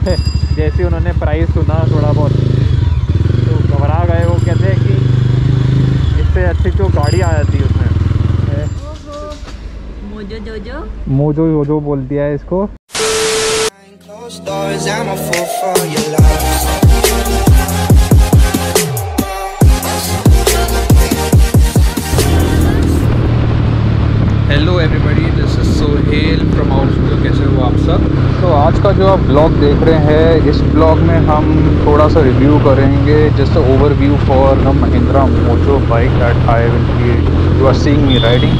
जैसे उन्होंने प्राइस सुना थोड़ा बहुत। तो घबरा गए वो कहते हैं कि इससे अच्छी जो गाड़ी आ जाती है उसमें। मोजो जोजो। मोजो जो बोल दिया है इसको। जो आप ब्लॉग देख रहे हैं इस ब्लॉग में हम थोड़ा सा रिव्यू करेंगे just overview for the Mahindra moto bike that I will be you are seeing me riding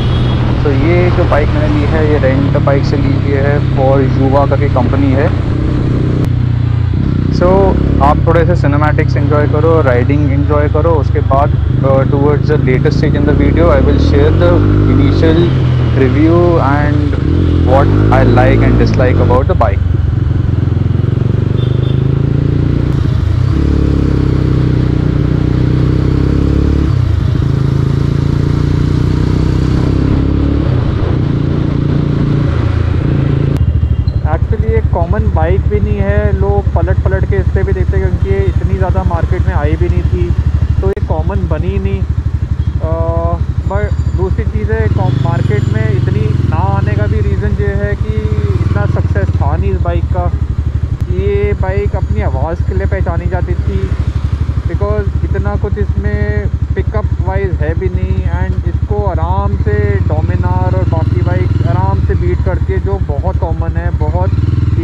तो ये जो बाइक मैंने ली है ये रेंट बाइक से ली हुई है फॉर युवा करके कंपनी है सो so, आप थोड़े से सिनेमैटिक्स एंजॉय करो राइडिंग एंजॉय करो उसके बाद towards the latest stage in the video I will share the initial review and what I like and dislike about the bike. Actually एक बाइक भी नहीं है, लोग पलट पलट के इससे भी देखते क्योंकि ये इतनी ज़्यादा मार्केट में आई भी नहीं थी तो ये कॉमन बनी नहीं। बट दूसरी चीज़ है मार्केट में इतनी ना आने का भी रीज़न ये है कि इतना सक्सेस था नहीं इस बाइक का। ये बाइक अपनी आवाज़ के लिए पहचानी जाती थी बिकॉज़ इतना कुछ इसमें पिकअप वाइज है भी नहीं एंड इसको आराम से डोमिनार और बाकी बाइक आराम से बीट करती है, जो बहुत कॉमन है, बहुत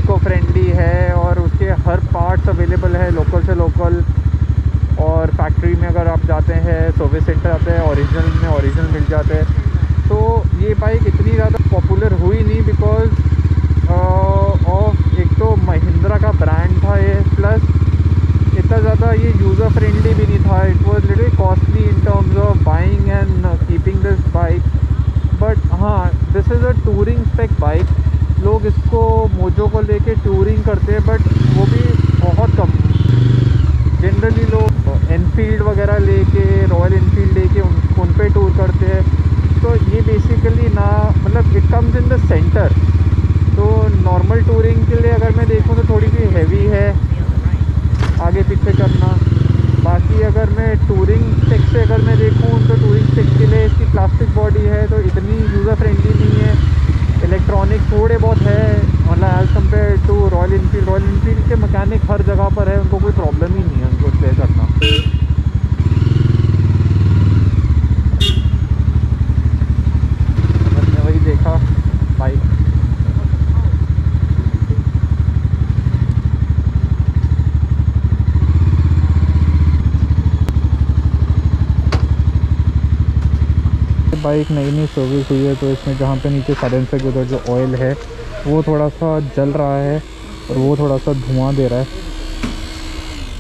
इको फ्रेंडली है और उसके हर पार्ट्स अवेलेबल है लोकल से लोकल और फैक्ट्री में अगर आप जाते हैं सर्विस सेंटर आते हैं ओरिजिनल में ओरिजिनल मिल जाते हैं. तो ये बाइक इतनी ज़्यादा पॉपुलर हुई नहीं बिकॉज़ ऑफ़ एक तो महिंद्रा का ब्रांड था ये प्लस इतना ज़्यादा ये यूज़र फ्रेंडली भी नहीं था. It was little costly in terms of buying and keeping this bike but हाँ this is a touring spec bike लोग इसको मोजो को लेके टूरिंग करते हैं बट वो भी बहुत कम। जनरली लोग एनफील्ड वगैरह लेके रॉयल इनफील्ड लेके उन उन पे टूर करते हैं। तो ये बेसिकली ना मतलब it comes in the center तो नॉर्मल टूरिंग के लिए अगर मैं देखूँ तो थोड़ी सी हैवी है। आगे पीछे करना। बाकी अगर मैं टूरिंग स्टिक से अगर मैं देखूँ तो टूरिंग स्टिक के लिए इसकी प्लास्टिक बॉडी है तो इतनी यूज़र फ्रेंडली नहीं है। इलेक्ट्रॉनिक थोड़े बहुत है मतलब as compare to Royal Enfield Royal Enfield के मकैनिक हर जगह पर है, उनको कोई प्रॉब्लम ही नहीं है, उनको स्टे करना मैंने वही देखा बाइक बाइक नई नई सर्विस हुई है तो इसमें जहाँ पे नीचे साइलेंसर के उधर जो ऑयल है, वो थोड़ा सा जल रहा है और वो थोड़ा सा धुआँ दे रहा है।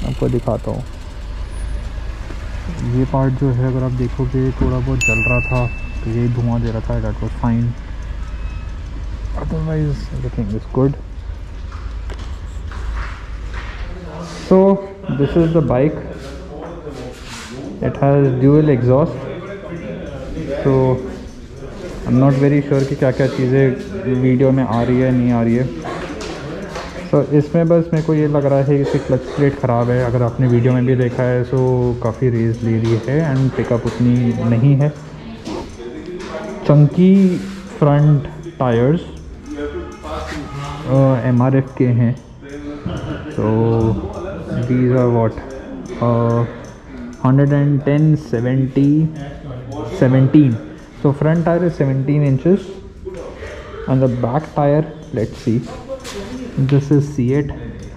आपको दिखाता हूँ। ये पार्ट जो है, अगर आप देखोगे थोड़ा बहुत जल रहा था तो यही धुआँ दे रहा था that was fine otherwise everything is good so this is the bike it has dual exhaust तो I am not very sure कि क्या क्या चीज़ें वीडियो में आ रही है, नहीं आ रही है। तो इसमें बस मेरे को ये लग रहा है कि इसकी क्लच प्लेट ख़राब है। अगर आपने वीडियो में भी देखा है सो काफ़ी रेस ले रही है एंड पिकअप उतनी नहीं है। Chunky front tyres M R F के हैं। तो these are what hundred and ten seventy 17 so front tire is 17 inches. And the back tire let's see. This is C8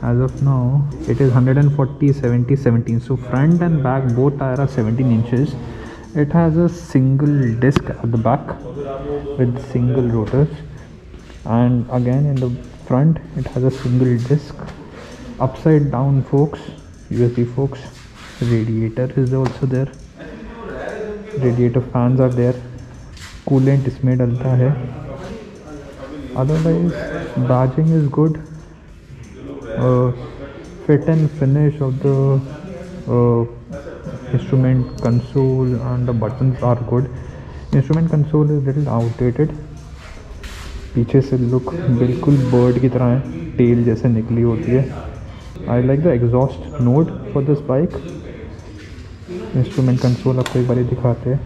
as of now it is 140 70 17 so front and back both tire are 17 inches. It has a single disc at the back with single rotors. And again in the front it has a single disc. Upside down forks usb forks radiator is also there radiator fans are there coolant इसमें डलता है otherwise badging is good fit and finish of the instrument console and the buttons are good. Instrument console is little outdated. पीछे से look बिल्कुल bird की तरह है. Tell जैसे निकली होती है. I like the exhaust note for this bike instrument console आपको एक बार दिखाते हैं।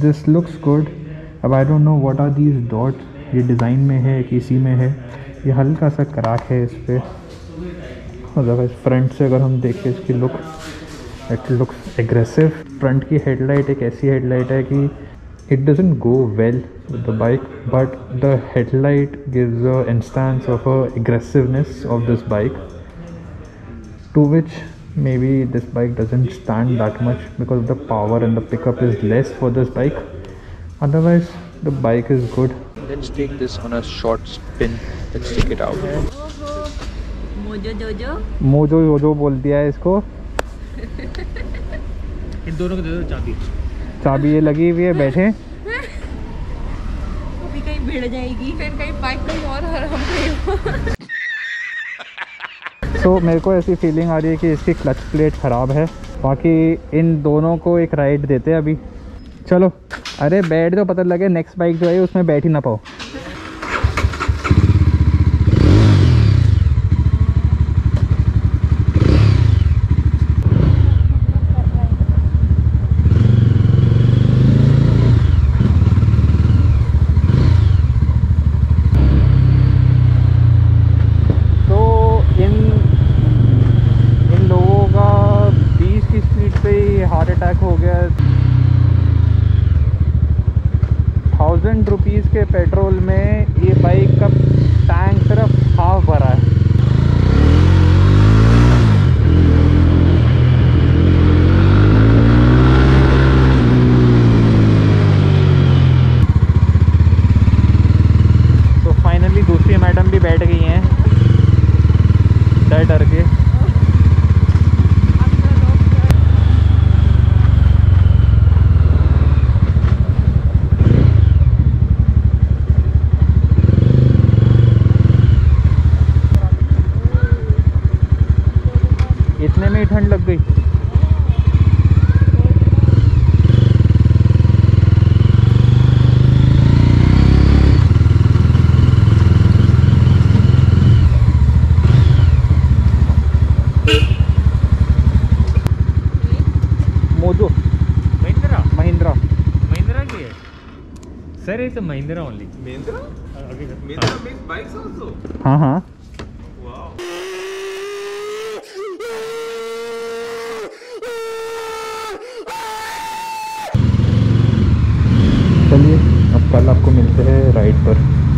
दिस लुक्स गुड अब I don't know what are these dot ये डिज़ाइन में है कि इसी में है। ये हल्का सा क्रैक है इस पर अदरवाइज़ फ्रंट से अगर हम देखें इसकी look it looks aggressive front की हेडलाइट एक ऐसी हेडलाइट है कि it doesn't go well with the bike, but the headlight gives a instance of a aggressiveness of to which maybe this bike doesn't stand that much because the power and the pickup is less for this bike otherwise the bike is good Let's take this on a short spin. Let's take it out. Mojo जोजो Mojo योजो बोल दिया है इसको इन दोनों को दे दो चाबी चाबी ये लगी हुई है बैठे अभी कहीं भिड़ जाएगी फिर कहीं बाइक कहीं और हम कहीं so, मेरे को ऐसी फीलिंग आ रही है कि इसकी क्लच प्लेट ख़राब है। बाकी इन दोनों को एक राइड देते हैं अभी। चलो अरे बैठ जो पता लगे नेक्स्ट बाइक जो है उसमें बैठ ही ना पाओ तो इन इन लोगों का 20 की स्पीड पे ही हार्ट अटैक हो गया थाउज़ेंड रुपीज़ के पेट्रोल में ये बाइक का टैंक सिर्फ़ हाफ़ भरा है तो फाइनली दूसरी मैडम भी बैठ गई हैं डर डर के इतने में ही ठंड लग गई। मोजो महिंद्रा? महिंद्रा। महिंद्रा की है? Sir it's Mahindra only Mahindra makes bikes also. हाँ हाँ। चलिए अब कल आपको मिलते हैं राइड पर।